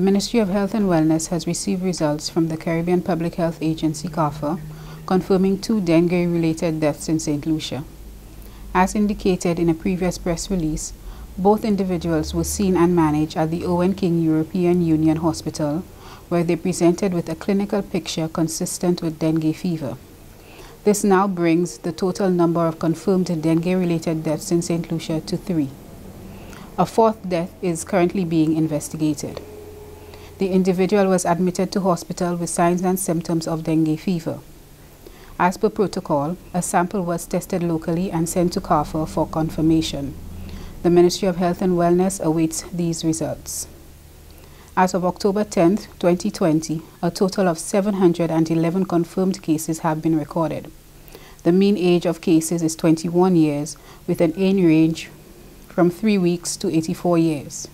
Ministry of Health and Wellness has received results from the Caribbean Public Health Agency, CARPHA, confirming two dengue-related deaths in St. Lucia. As indicated in a previous press release, both individuals were seen and managed at the Owen King European Union Hospital, where they presented with a clinical picture consistent with dengue fever. This now brings the total number of confirmed dengue-related deaths in St. Lucia to three. A fourth death is currently being investigated. The individual was admitted to hospital with signs and symptoms of dengue fever. As per protocol, a sample was tested locally and sent to CARPHA for confirmation. The Ministry of Health and Wellness awaits these results. As of October 10, 2020, a total of 711 confirmed cases have been recorded. The mean age of cases is 21 years, with an age range from 3 weeks to 84 years.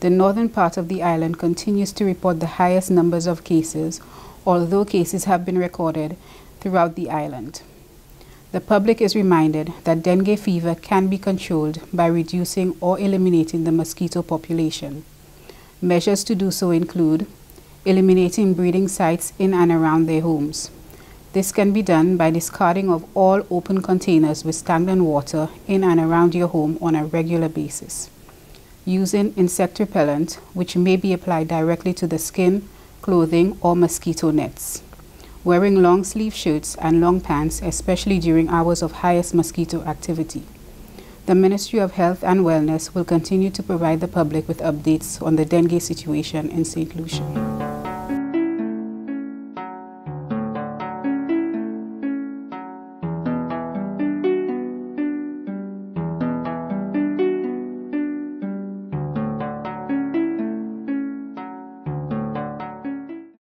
The northern part of the island continues to report the highest numbers of cases, although cases have been recorded throughout the island. The public is reminded that dengue fever can be controlled by reducing or eliminating the mosquito population. Measures to do so include eliminating breeding sites in and around their homes. This can be done by discarding of all open containers with stagnant water in and around your home on a regular basis. Using insect repellent, which may be applied directly to the skin, clothing, or mosquito nets. Wearing long sleeve shirts and long pants, especially during hours of highest mosquito activity. The Ministry of Health and Wellness will continue to provide the public with updates on the dengue situation in St. Lucia.